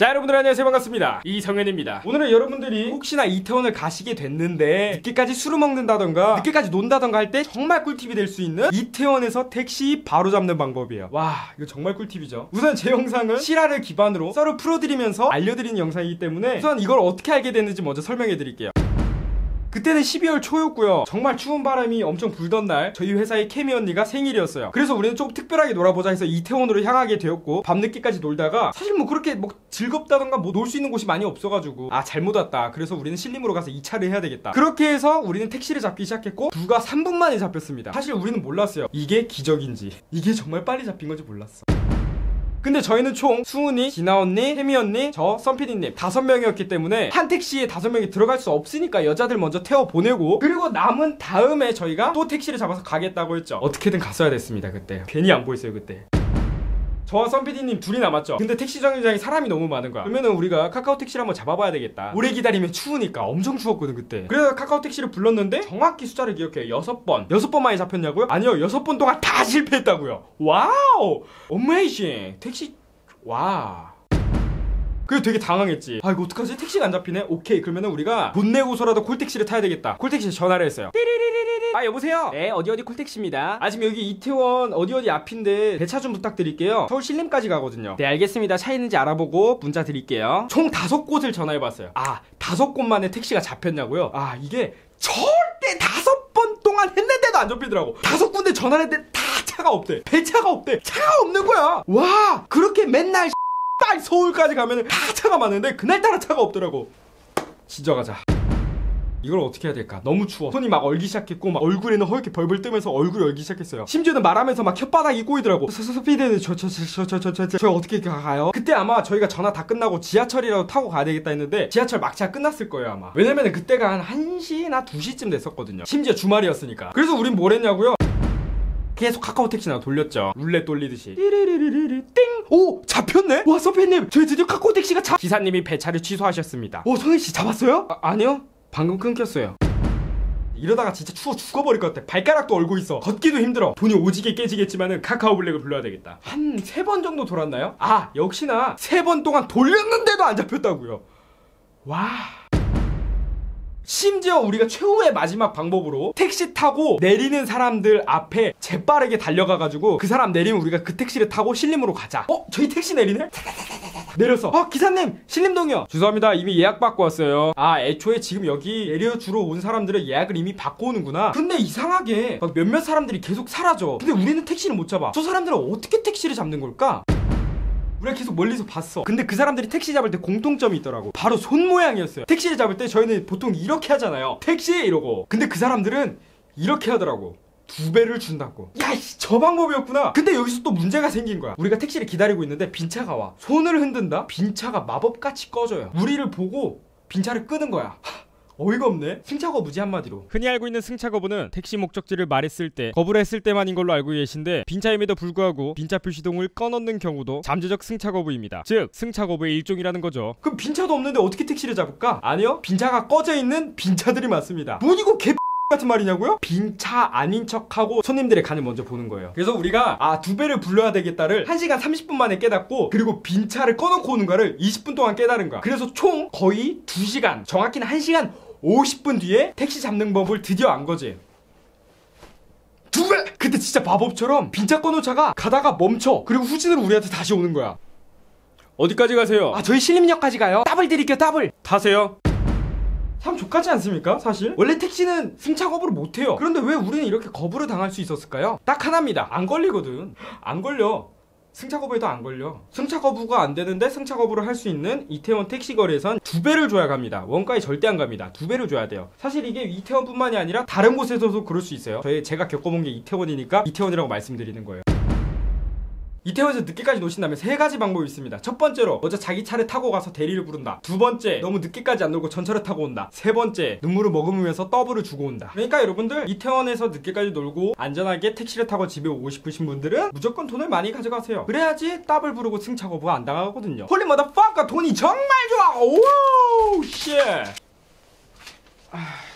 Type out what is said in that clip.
자 여러분들 안녕하세요. 반갑습니다. 이성현입니다. 오늘은 여러분들이 혹시나 이태원을 가시게 됐는데 늦게까지 술을 먹는다던가 늦게까지 논다던가 할 때 정말 꿀팁이 될 수 있는 이태원에서 택시 바로 잡는 방법이에요. 와 이거 정말 꿀팁이죠. 우선 제 영상은 실화를 기반으로 썰을 풀어드리면서 알려드리는 영상이기 때문에 우선 이걸 어떻게 알게 됐는지 먼저 설명해 드릴게요 그때는 12월 초였고요. 정말 추운 바람이 엄청 불던 날 저희 회사의 케미 언니가 생일이었어요. 그래서 우리는 좀 특별하게 놀아보자 해서 이태원으로 향하게 되었고 밤늦게까지 놀다가 사실 뭐 그렇게 뭐 즐겁다던가 뭐 놀 수 있는 곳이 많이 없어가지고 아 잘못 왔다. 그래서 우리는 신림으로 가서 2차를 해야 되겠다. 그렇게 해서 우리는 택시를 잡기 시작했고 불과 3분 만에 잡혔습니다. 사실 우리는 몰랐어요. 이게 기적인지 이게 정말 빨리 잡힌 건지 몰랐어. 근데 저희는 총 수은이, 진아 언니, 혜미 언니, 저 썬피디님 다섯 명이었기 때문에 한 택시에 다섯 명이 들어갈 수 없으니까 여자들 먼저 태워 보내고 그리고 남은 다음에 저희가 또 택시를 잡아서 가겠다고 했죠. 어떻게든 갔어야 됐습니다 그때. 괜히 안 보였어요 그때. 저와 썬피디님 둘이 남았죠. 근데 택시 정류장에 사람이 너무 많은 거야. 그러면은 우리가 카카오 택시를 한번 잡아봐야 되겠다. 오래 기다리면 추우니까 엄청 추웠거든 그때. 그래서 카카오 택시를 불렀는데 정확히 숫자를 기억해. 여섯 번. 여섯 번 만에 잡혔냐고요? 아니요. 여섯 번 동안 다 실패했다고요. Wow. Amazing. 택시 와. 그래서 되게 당황했지. 아 이거 어떡하지? 택시가 안 잡히네. 오케이. 그러면은 우리가 돈 내고서라도 콜택시를 타야 되겠다. 콜택시에 전화를 했어요. 띠리리리리리. 아 여보세요. 네 어디 어디 콜택시입니다. 아 지금 여기 이태원 어디 어디 앞인데 배차 좀 부탁드릴게요. 서울 신림까지 가거든요. 네 알겠습니다. 차 있는지 알아보고 문자 드릴게요. 총 다섯 곳을 전화해봤어요. 아 다섯 곳 만에 택시가 잡혔냐고요? 아 이게 절대 다섯 번 동안 했는데도 안 잡히더라고. 다섯 군데 전화를 했는데 다 차가 없대. 배차가 없대. 차가 없는 거야. 와 그렇게 맨날 딸 서울까지 가면은 다 차가 많은데 그날따라 차가 없더라고. 지져가자. 이걸 어떻게 해야 될까? 너무 추워. 손이 막 얼기 시작했고 막 얼굴에는 허옇게 벌벌 뜨면서 얼굴이 얼기 시작했어요. 심지어는 말하면서 막 혓바닥이 꼬이더라고. 서서피디는 저 저 저 저 저 저 저 어떻게 가요? 그때 아마 저희가 전화 다 끝나고 지하철이라도 타고 가야 되겠다 했는데 지하철 막차 끝났을 거예요 아마. 왜냐면 그때가 한 1시나 2시쯤 됐었거든요. 심지어 주말이었으니까. 그래서 우린 뭘 했냐고요? 계속 카카오 택시나 돌렸죠. 룰렛 돌리듯이. 띠리리리리 띵! 오! 잡혔네? 와, 서피님! 저희 드디어 카카오 택시가 잡... 기사님이 배차를 취소하셨습니다. 오, 성희씨 잡았어요? 아, 아니요. 방금 끊겼어요. 이러다가 진짜 추워 죽어버릴 것 같아. 발가락도 얼고 있어. 걷기도 힘들어. 돈이 오지게 깨지겠지만은 카카오 블랙을 불러야 되겠다. 한 세 번 정도 돌았나요? 아, 역시나 세 번 동안 돌렸는데도 안 잡혔다고요. 와. 심지어 우리가 최후의 마지막 방법으로 택시 타고 내리는 사람들 앞에 재빠르게 달려가가지고 그 사람 내리면 우리가 그 택시를 타고 신림으로 가자. 어? 저희 택시 내리네? 내려서 어 기사님 신림동이요 죄송합니다 이미 예약 받고 왔어요 아 애초에 지금 여기 내려주러 온 사람들은 예약을 이미 받고 오는구나 근데 이상하게 막 몇몇 사람들이 계속 사라져 근데 우리는 택시를 못 잡아 저 사람들은 어떻게 택시를 잡는 걸까? 우리가 계속 멀리서 봤어. 근데 그 사람들이 택시 잡을 때 공통점이 있더라고. 바로 손 모양이었어요. 택시를 잡을 때 저희는 보통 이렇게 하잖아요. 택시 이러고. 근데 그 사람들은 이렇게 하더라고. 두 배를 준다고. 야, 저 방법이었구나. 근데 여기서 또 문제가 생긴 거야. 우리가 택시를 기다리고 있는데 빈차가 와. 손을 흔든다? 빈차가 마법같이 꺼져요. 우리를 보고 빈차를 끄는 거야. 어이가 없네. 승차 거부지 한마디로. 흔히 알고 있는 승차 거부는 택시 목적지를 말했을 때 거부를 했을 때만인 걸로 알고 계신데 빈차임에도 불구하고 빈차 표 시동을 꺼놓는 경우도 잠재적 승차 거부입니다. 즉 승차 거부의 일종이라는 거죠. 그럼 빈차도 없는데 어떻게 택시를 잡을까? 아니요. 빈차가 꺼져 있는 빈차들이 많습니다. 뭐 이거 개 같은 말이냐고요? 빈차 아닌 척하고 손님들의 간을 먼저 보는 거예요. 그래서 우리가 아 두 배를 불러야 되겠다를 1시간 30분 만에 깨닫고 그리고 빈차를 꺼놓고 오는 거를 20분 동안 깨달은 거야. 그래서 총 거의 2시간 정확히는 1시간 50분 뒤에 택시 잡는 법을 드디어 안 거지. 두 배! 그때 진짜 마법처럼 빈차 꺼놓은 차가 가다가 멈춰. 그리고 후진으로 우리한테 다시 오는 거야. 어디까지 가세요? 아, 저희 신림역까지 가요. 더블 드릴게요, 더블. 타세요. 참 좆같지 않습니까? 사실 원래 택시는 승차 거부를 못해요 그런데 왜 우리는 이렇게 거부를 당할 수 있었을까요? 딱 하나입니다 안 걸리거든 안 걸려 승차 거부에도 안 걸려. 승차 거부가 안 되는데 승차 거부를 할 수 있는 이태원 택시 거리에선 두 배를 줘야 갑니다. 원가에 절대 안 갑니다. 두 배를 줘야 돼요. 사실 이게 이태원뿐만이 아니라 다른 곳에서도 그럴 수 있어요. 저희 제가 겪어본 게 이태원이니까 이태원이라고 말씀드리는 거예요. 이태원에서 늦게까지 노신다면 세 가지 방법이 있습니다. 첫 번째로 먼저 자기 차를 타고 가서 대리를 부른다. 두 번째 너무 늦게까지 안 놀고 전철을 타고 온다. 세 번째 눈물을 머금으면서 더블을 주고 온다. 그러니까 여러분들 이태원에서 늦게까지 놀고 안전하게 택시를 타고 집에 오고 싶으신 분들은 무조건 돈을 많이 가져가세요. 그래야지 더블 부르고 승차 거부 안 당하거든요. Holy mother fucker 돈이 정말 좋아. Oh shit. 아...